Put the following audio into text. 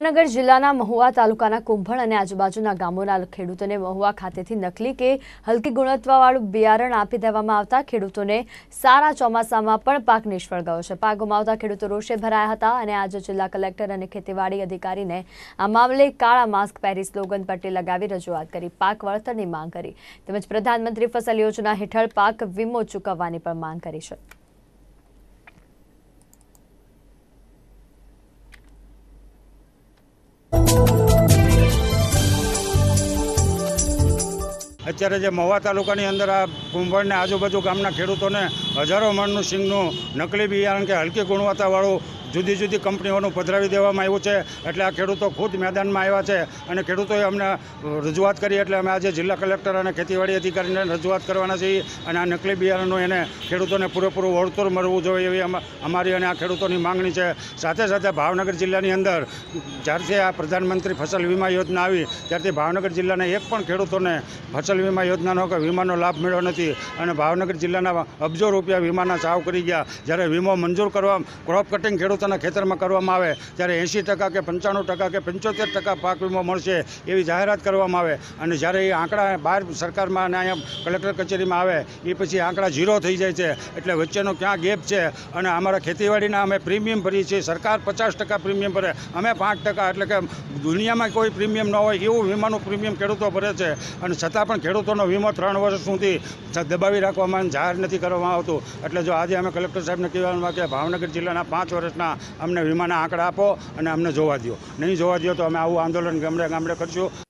નગર જિલ્લાના મહુવા તાલુકાના કુંભળ અને આજુબાજુના ગામોના ખેડૂતોને મહુવા ખાતેથી નકલી કે હલકી ગુણવત્તાવાળું બિયારણ આપી દેવામાં આવતા ખેડૂતોને સારા ચોમાસામાં પણ પાક નિષ્ફળ ગયો છે. પાક ગુમાવતા ખેડૂતો રોષે ભરાયા હતા અને આજે જિલ્લા કલેક્ટર અને ખેતીવાડી અધિકારીને આ મામલે કાળા માસ્ક પહેરી સ્લોગન પટ્ટી લગાવી રજૂઆત કરી, પાક વળતરની માંગ કરી. તેમજ પ્રધાનમંત્રી ફસલ યોજના હેઠળ પાક વીમો ચૂકવવાની પણ માંગ કરી છે. અત્યારે જે મહુવા તાલુકાની અંદર આ કુંભળને આજુબાજુ ગામના ખેડૂતોને હજારો મણનું સિંગનું નકલી બિયારણ કે હલકી ગુણવત્તાવાળું જુદી જુદી કંપનીઓનું પધરાવી દેવામાં આવ્યું છે. એટલે આ ખેડૂતો ખુદ મેદાનમાં આવ્યા છે અને ખેડૂતોએ અમને રજૂઆત કરી એટલે અમે આજે જિલ્લા કલેક્ટર અને ખેતીવાડી અધિકારીને રજૂઆત કરવાના છીએ અને આ નકલી બિયારણનું એને ખેડૂતોને પૂરેપૂરું વળતર મળવું જોઈએ એવી અમારી અને આ ખેડૂતોની માંગણી છે. સાથે સાથે ભાવનગર જિલ્લાની અંદર જ્યારથી આ પ્રધાનમંત્રી ફસલ વીમા યોજના આવી, ત્યારથી ભાવનગર જિલ્લાના એક પણ ખેડૂતોને ફસલ વીમા યોજનાનો કે વીમાનો લાભ મળ્યો નથી અને ભાવનગર જિલ્લાના અબજો રૂપિયા વીમાના ચાવ કરી ગયા. જ્યારે વીમો મંજૂર કરવા, ક્રોપ કટિંગ ખેડૂતોના ખેતરમાં કરવામાં આવે ત્યારે એંશી ટકા કે પંચાણું ટકા કે પંચોતેર ટકા પાક વીમો મળશે એવી જાહેરાત કરવામાં આવે. અને જ્યારે એ આંકડા બહાર સરકારમાં અને અહીંયા કલેક્ટર કચેરીમાં આવે, એ પછી આંકડા ઝીરો થઈ જાય છે. એટલે વચ્ચેનો ક્યાં ગેપ છે? અને અમારા ખેતીવાડીના અમે પ્રીમિયમ ભરીએ છીએ. સરકાર પચાસ ટકા પ્રીમિયમ ભરે, અમે પાંચ ટકા. એટલે કે દુનિયામાં કોઈ પ્રીમિયમ ન હોય, એવું વીમાનું પ્રીમિયમ ખેડૂતો ભરે છે. અને છતાં પણ ખેડૂતોનો વીમો ત્રણ વર્ષ સુધી દબાવી રાખવામાં જાહેર નથી કરવામાં આવતું. એટલે જો આજે અમે કલેક્ટર સાહેબને કહેવાનું કે ભાવનગર જિલ્લાના પાંચ વર્ષના અમને વીમાના આંકડા આપો અને અમને જોવા દો નહીં જોવા દો તો અમે આવું આંદોલન ગામડે ગામડે કરશું.